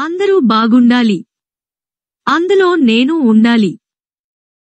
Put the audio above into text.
అందరూ బాగుండాలి. అందులో నేను ఉండాలి.